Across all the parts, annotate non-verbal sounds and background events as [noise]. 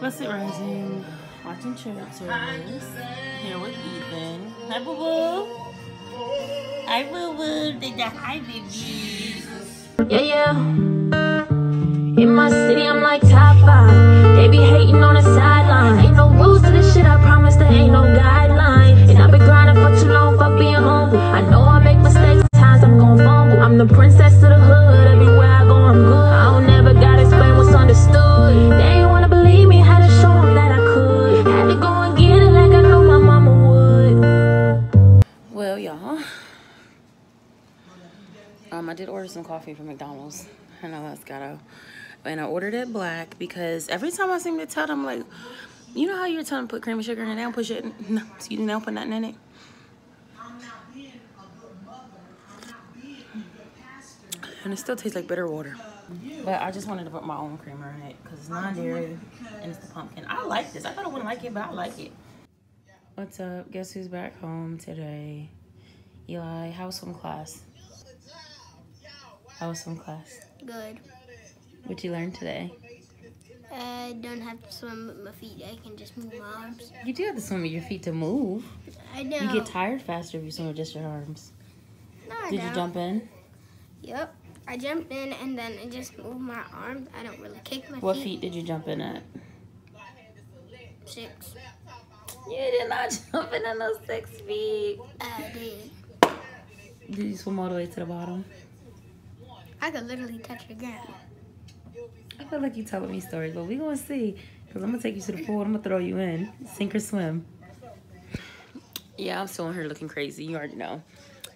Blessed Rising, watching church service. Here with Ethan. Hi, boo boo. Hi, boo boo. They got hi, baby. Yeah, yeah. In my city, I'm like top five. They be hating on the sideline. Ain't no rules to this shit, I promise there ain't no guidelines. And I've been grinding for too long, fuck being humble. I know I make mistakes, times I'm gon' fumble. I'm the princess of the hood, coffee from McDonald's. I know that's gotta. And I ordered it black because every time I seem to tell them, like, you know how you're telling them to put cream and sugar in it, they don't put shit. In, [laughs] no, they don't put nothing in it. And it still tastes like bitter water. But I just wanted to put my own creamer in it because it's non-dairy and it's the pumpkin. I like this. I thought I wouldn't like it, but I like it. What's up? Guess who's back home today? Eli, how was swim class? How was swim class? Good. What did you learn today? I don't have to swim with my feet. I can just move my arms. You do have to swim with your feet to move. I know. You get tired faster if you swim with just your arms. No, I Did don't. you jump in? Yep. I jumped in and then I just moved my arms. I don't really kick my What feet. feet did you jump in at? Six. You did not [laughs] jump in at those six feet. I did. Did you swim all the way to the bottom? I could literally touch the ground. I feel like you're telling me stories, but we gonna see. Cause I'm gonna take you to the pool. I'm gonna throw you in, sink or swim. Yeah, I'm still in here looking crazy. You already know.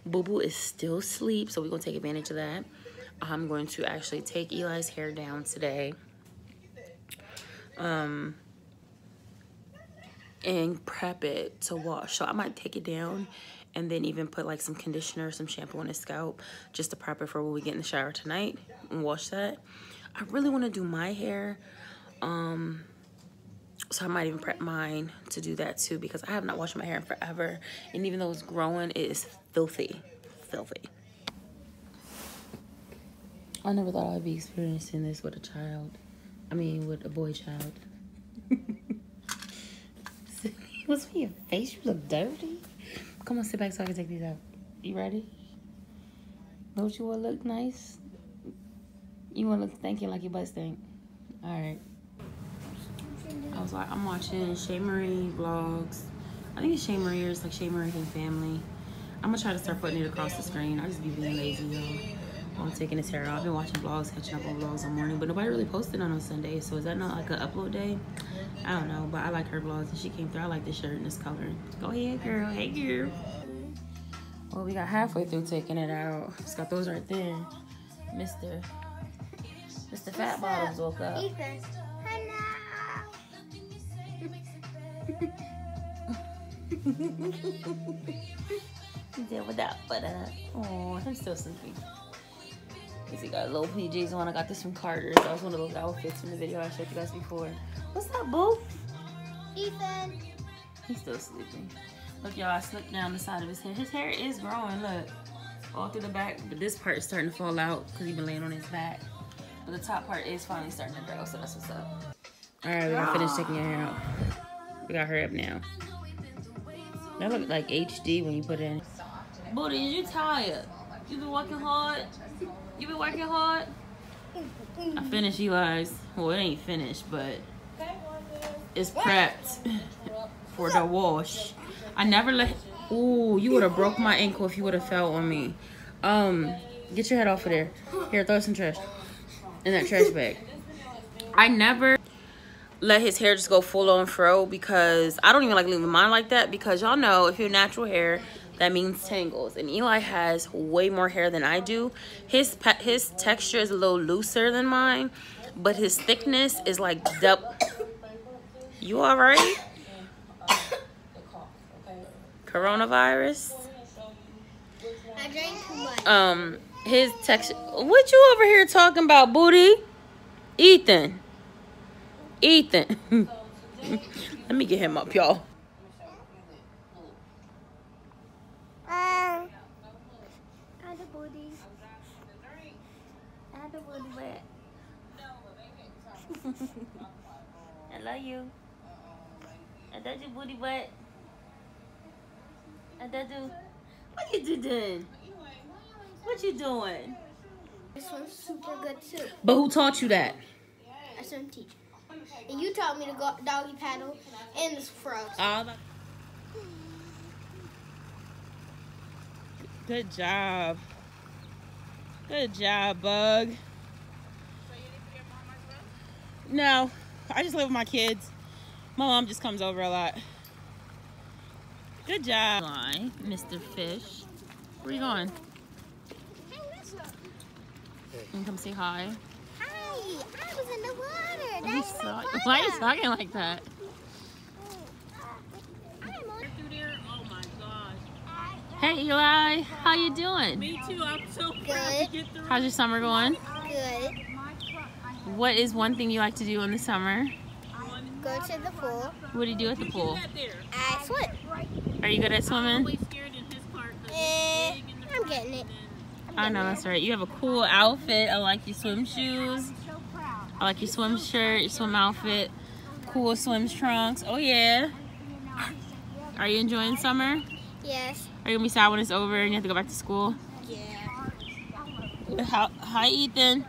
Boo Boo is still asleep, so we're gonna take advantage of that. I'm going to actually take Eli's hair down today. Um, and prep it to wash. So I might take it down and then even put like some conditioner, some shampoo on his scalp just to prep it for when we get in the shower tonight and wash that. I really want to do my hair. Um, so I might even prep mine to do that too because I have not washed my hair in forever. And even though it's growing, it is filthy. Filthy. I never thought I'd be experiencing this with a child. I mean, with a boy child. [laughs] What's with your face? You look dirty. Come on, sit back so I can take these out. You ready? Don't you want to look nice? You want to look thinking like your butt stink? All right. I was like, I'm watching Shay Marie vlogs. I think it's Shay Marie or it's like Shay Marie and family. I'm gonna try to start putting it across the screen. I just be being lazy. I'm taking his hair out. I've been watching vlogs, catching up on vlogs all morning, but nobody really posted on on Sunday. So is that not like an upload day? I don't know, but I like her vlogs and she came through. I like this shirt and this color. Go ahead, girl. Hey, girl. Well, we got halfway through taking it out. It's got those right there. Mr. Mr. Fat Bottoms woke up. Ethan. Hello. [laughs] He did without, but uh, oh, I'm still sleepy. Cause he got little PJs on. I got this from Carter's. That was one of those outfits from the video I showed you guys before. What's up, boo? Ethan. He's still sleeping. Look, y'all, I slipped down the side of his hair. His hair is growing, look. All through the back, but this part is starting to fall out because he's been laying on his back. But the top part is finally starting to grow, so that's what's up. All right, we gotta finish taking your hair out. We gotta hurry up now. That look like HD when you put it in. Booty, you tired? You been working hard? You been working hard? I finished Eli's. Well, it ain't finished, but it's prepped for the wash. I never let. Ooh, you would have broke my ankle if you would have fell on me. Um, get your head off of there. Here, throw some trash in that trash bag. I never let his hair just go full on fro because I don't even like leaving mine like that because y'all know if you're natural hair that means tangles. And Eli has way more hair than I do. His his texture is a little looser than mine but his thickness is like double you all right? Coronavirus? I drank too much. um his texture what you over here talking about booty? Ethan. Ethan. [laughs] Let me get him up y'all Um, add a booty. Add a booty wet. I love you. I love you, booty butt. I love you. What you doing? What you doing? This one's super good too. But who taught you that? A swim teacher. And you taught me to go doggy paddle and the frogs. All Good job. Good job, Bug. No, I just live with my kids. My mom just comes over a lot. Good job. Hi, Mr. Fish. Where you going? Hey, listen. You come say hi. Hi, I was in the water. Why you so- Why are you talking like that? I'm on. Through there? Oh my gosh. Hey Eli, how you doing? Me too. I'm so proud to get through. How's your summer going? Good. What is one thing you like to do in the summer? Go to the pool. What do you do at the pool? I swim. Are you good at swimming? Eh, I'm getting it. I know that's right. You have a cool outfit. I like your swim shoes. I like your swim shirt, your swim outfit, cool swim trunks. Oh yeah. Are you enjoying summer? Yes. Are you gonna be sad when it's over and you have to go back to school? Yeah. Hi Ethan.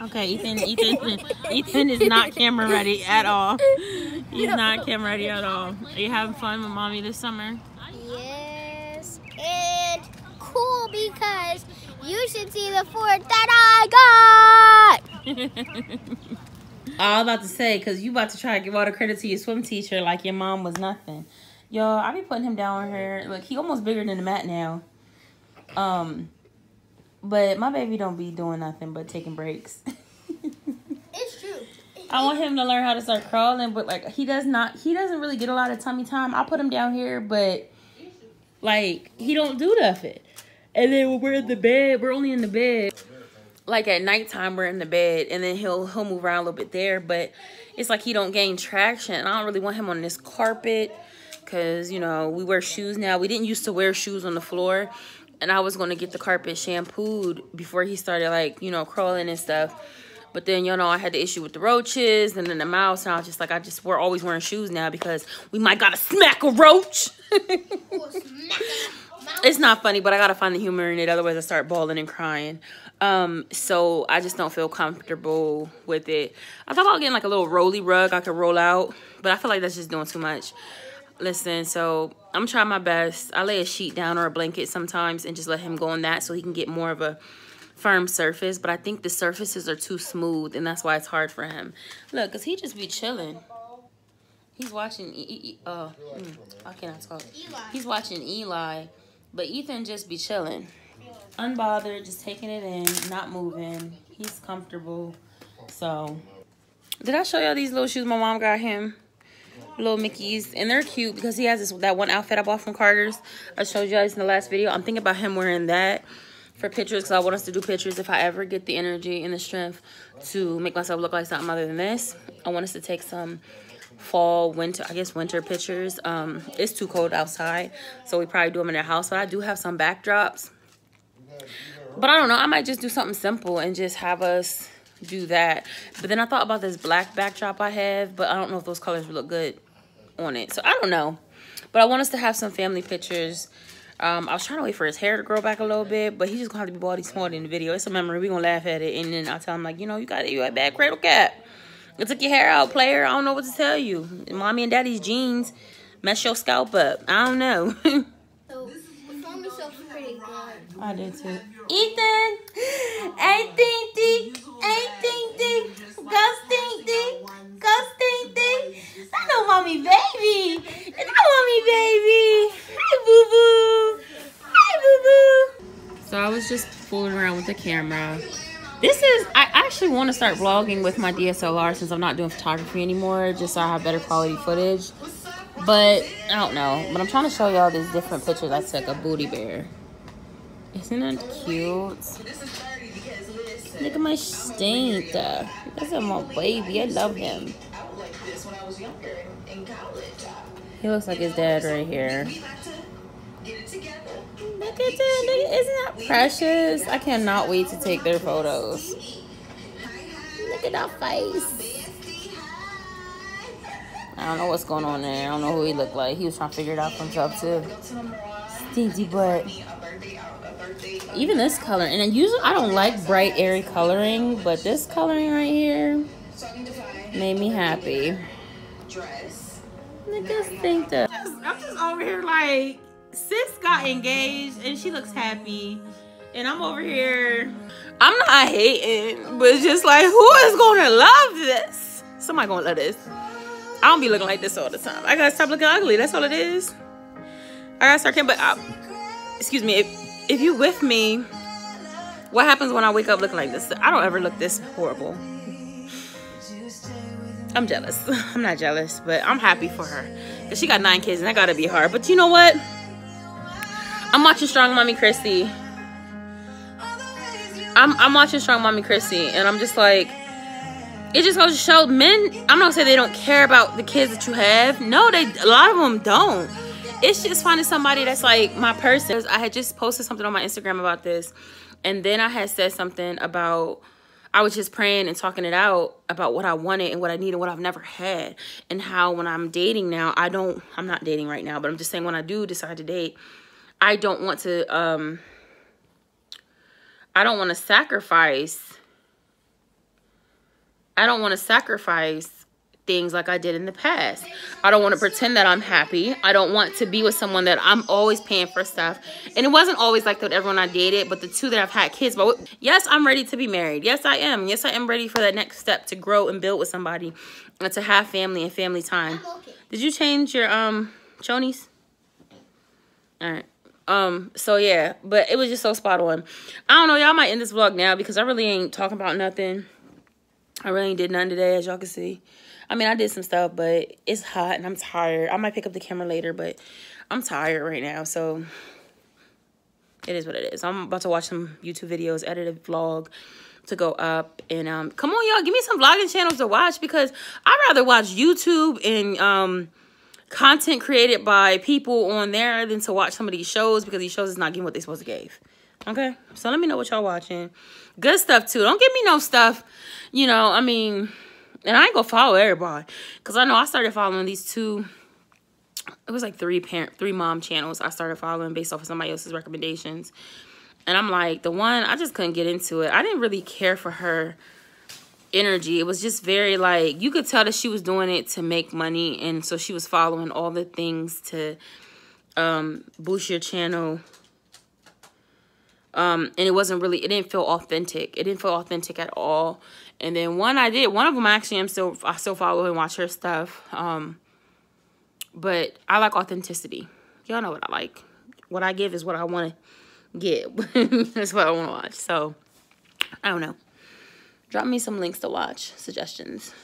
Okay, Ethan. Ethan. Ethan is not camera ready at all. He's not camera ready at all. Are you having fun with mommy this summer? Yes. And cool because you should see the fort that I got. [laughs] I was about to say, because you about to try to give all the credit to your swim teacher like your mom was nothing. Yo, I be putting him down here. Look, he almost bigger than the mat now. Um, but my baby don't be doing nothing but taking breaks. [laughs] It's true. I want him to learn how to start crawling, but like he does not. He doesn't really get a lot of tummy time. I put him down here, but like he don't do nothing. And then when we're in the bed, we're only in the bed. Like at nighttime, we're in the bed, and then he'll he'll move around a little bit there. But it's like he don't gain traction. I don't really want him on this carpet, cause you know we wear shoes now. We didn't used to wear shoes on the floor, and I was gonna get the carpet shampooed before he started like you know crawling and stuff. But then, you know, I had the issue with the roaches and then the mouse. And I was just like, I just, we're always wearing shoes now because we might gotta smack a roach. [laughs] it's not funny, but I gotta find the humor in it. Otherwise, I start bawling and crying. Um, so I just don't feel comfortable with it. I thought about getting like a little rolly rug I could roll out, but I feel like that's just doing too much. Listen, so I'm trying my best. I lay a sheet down or a blanket sometimes and just let him go on that so he can get more of a firm surface, but I think the surfaces are too smooth, and that's why it's hard for him. Look, cause he just be chilling. He's watching. E e uh, mm, I cannot talk. Eli. He's watching Eli, but Ethan just be chilling, unbothered, just taking it in, not moving. He's comfortable. So, did I show y'all these little shoes my mom got him? Little Mickey's, and they're cute because he has this that one outfit I bought from Carter's. I showed you guys in the last video. I'm thinking about him wearing that for pictures because I want us to do pictures if I ever get the energy and the strength to make myself look like something other than this. I want us to take some fall, winter, I guess winter pictures. Um, it's too cold outside, so we probably do them in the house. But I do have some backdrops. But I don't know. I might just do something simple and just have us do that. But then I thought about this black backdrop I have, but I don't know if those colors would look good on it. So I don't know. But I want us to have some family pictures. Um, I was trying to wait for his hair to grow back a little bit, but he's just gonna have to be body smart in the video. It's a memory. We're gonna laugh at it, and then I'll tell him like, you know, you got you a bad cradle cap. You took your hair out, player. I don't know what to tell you. Mommy and daddy's genes mess your scalp up. I don't know. So, the form is so pretty good. I did too. Ethan, hey, ding ding, hey, ding ding, go ding ding, go ding ding. That's no mommy baby. It's not mommy baby. Hi boo boo. Hi boo boo. So I was just fooling around with the camera. This is, I actually want to start vlogging with my DSLR since I'm not doing photography anymore, just so I have better quality footage. But I don't know. But I'm trying to show y'all these different pictures I took of Booty Bear. Isn't that cute? Look at my stink. Uh, that's my baby. I love him. He looks like his dad right here. Look at that. Isn't that precious? I cannot wait to take their photos. Look at that face. I don't know what's going on there. I don't know who he looked like. He was trying to figure it out for himself too. Stinky butt. Even this color, and usually I don't like bright, airy coloring, but this coloring right here made me happy. I just think that I'm just over here like sis got engaged and she looks happy, and I'm over here. I'm not hating, but just like who is gonna love this? Somebody gonna love this. I don't be looking like this all the time. I gotta stop looking ugly. That's all it is. I gotta start. But I, excuse me, if if you with me, what happens when I wake up looking like this? I don't ever look this horrible. I'm jealous. [laughs] I'm not jealous, but I'm happy for her. Cause she got nine kids and that gotta be hard. But you know what? I'm watching Strong Mommy Chrissy. I'm I'm watching Strong Mommy Chrissy and I'm just like it just goes to show men I'm not saying they don't care about the kids that you have. No, they a lot of them don't. It's just finding somebody that's like my person. I had just posted something on my Instagram about this and then I had said something about I was just praying and talking it out about what I wanted and what I needed, what I've never had, and how when I'm dating now, I don't, I'm not dating right now, but I'm just saying when I do decide to date, I don't want to, um, I don't want to sacrifice, I don't want to sacrifice things like I did in the past. I don't want to pretend that I'm happy. I don't want to be with someone that I'm always paying for stuff. And it wasn't always like that with everyone I dated, but the two that I've had kids. But yes, I'm ready to be married. Yes, I am. Yes, I am ready for that next step to grow and build with somebody and to have family and family time. Did you change your um chonies? All right. Um, so yeah, but it was just so spot on. I don't know, y'all might end this vlog now because I really ain't talking about nothing. I really did none today, as y'all can see. I mean, I did some stuff, but it's hot and I'm tired. I might pick up the camera later, but I'm tired right now. So it is what it is. I'm about to watch some YouTube videos, edit a vlog to go up. And um, come on, y'all, give me some vlogging channels to watch because I'd rather watch YouTube and um, content created by people on there than to watch some of these shows because these shows is not giving what they supposed to give. Okay, so let me know what y'all watching. Good stuff too. Don't give me no stuff. You know, I mean, and I ain't gonna follow everybody. Cause I know I started following these two. It was like three parent, three mom channels I started following based off of somebody else's recommendations. And I'm like, the one, I just couldn't get into it. I didn't really care for her energy. It was just very like, you could tell that she was doing it to make money. And so she was following all the things to um, boost your channel. Um, and it wasn't really, it didn't feel authentic. It didn't feel authentic at all. And then one I did, one of them I actually I'm still I still follow and watch her stuff. Um but I like authenticity. Y'all know what I like. What I give is what I want to get. [laughs] That's what I want to watch. So, I don't know. Drop me some links to watch, suggestions.